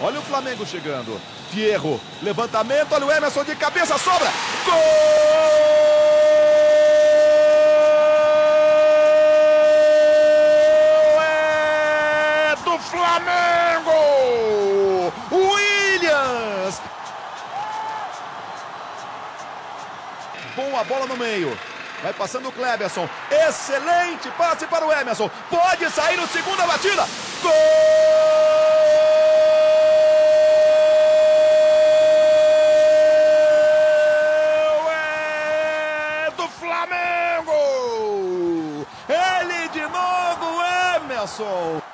Olha o Flamengo chegando. Fierro, levantamento, olha o Emerson de cabeça, sobra. Gol! É do Flamengo! Williams! Boa bola no meio. Vai passando o Kleberson. Excelente passe para o Emerson. Pode sair o segunda batida. Gol! Flamengo! Ele de novo, Emerson!